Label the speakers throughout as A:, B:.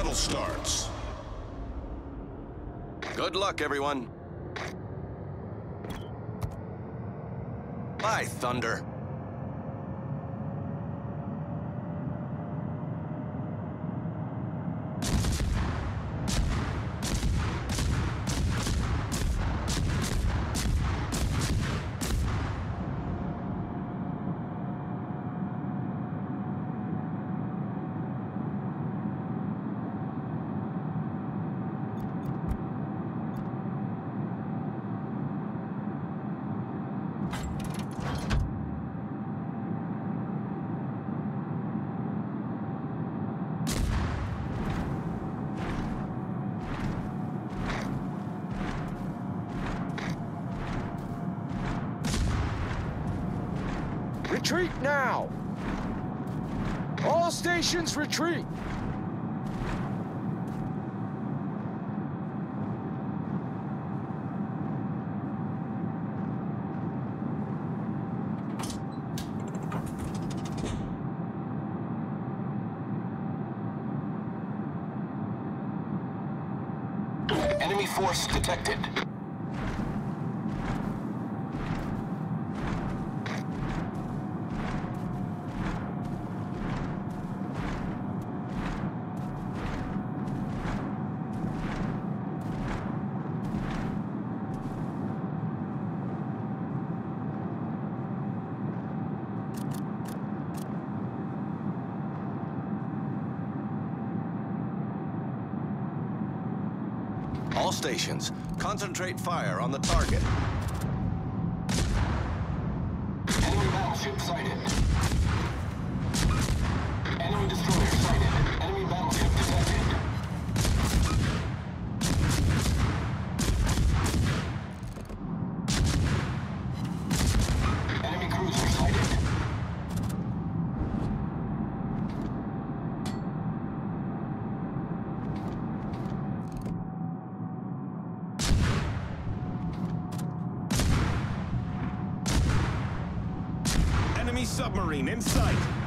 A: battle starts.
B: Good luck, everyone. Bye, Thunder.
C: Retreat now! All stations retreat!
D: Enemy force detected.
B: Stations, concentrate fire on the target.
A: Submarine in sight.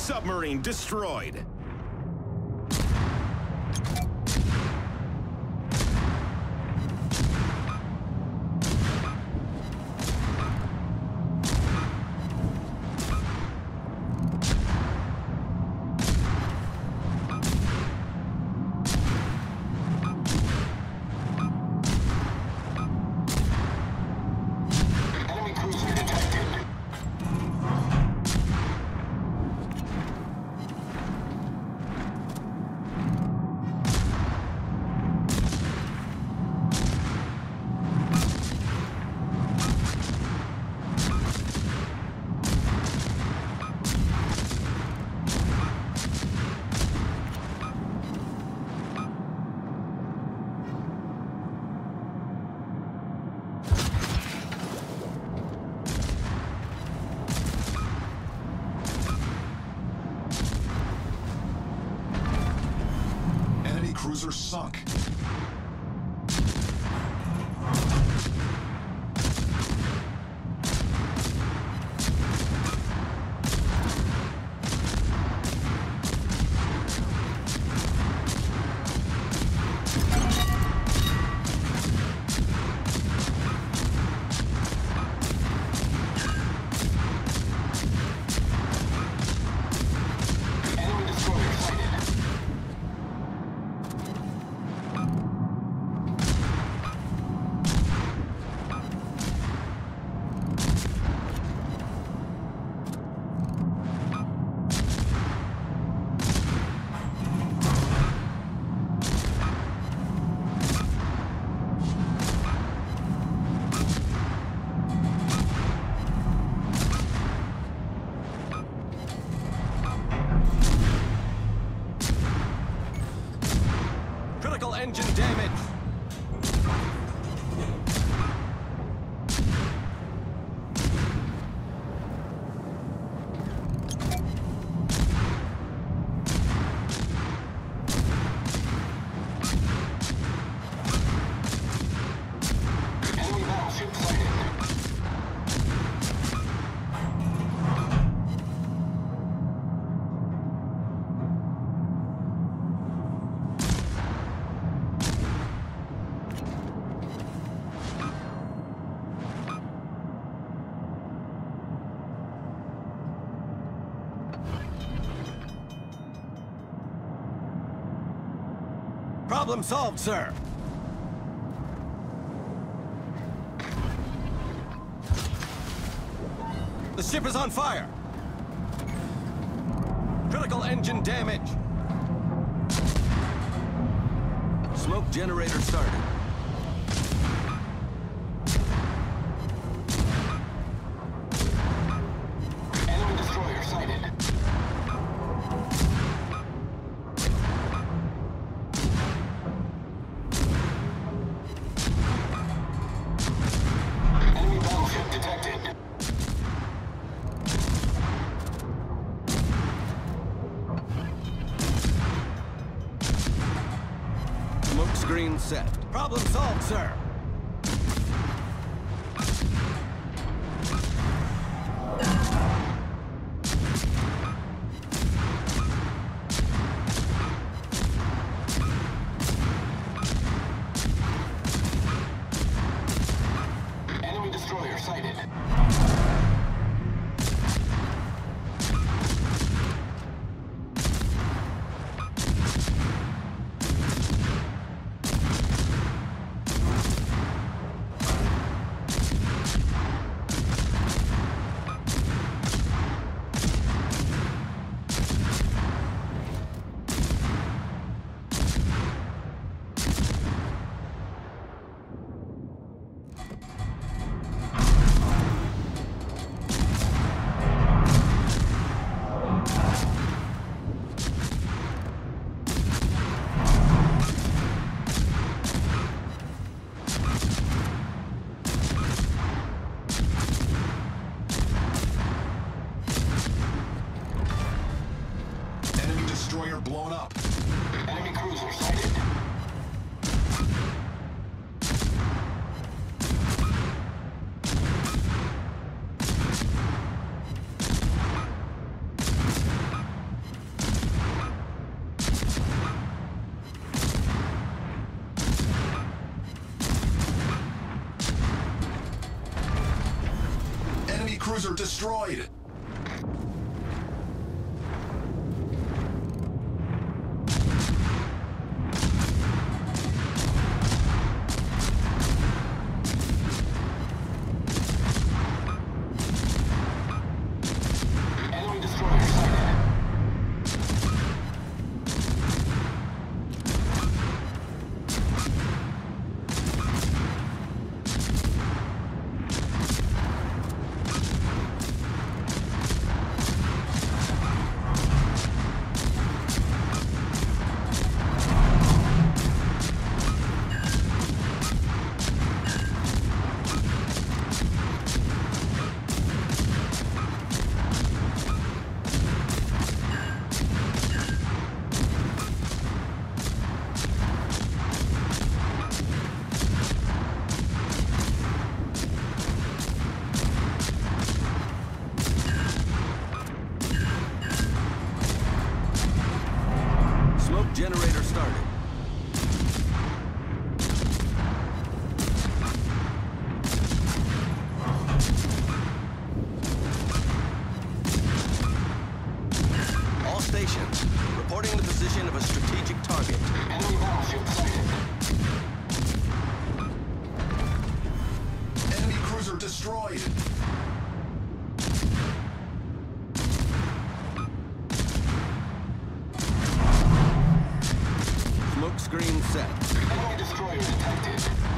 A: Submarine destroyed.
D: Cruiser
A: sunk.
B: Problem solved, sir. The ship is on fire. Critical engine damage. Smoke generator started. Set. Problem solved, sir.
D: Cruiser
A: destroyed. Screen set.
D: Enemy destroyer detected.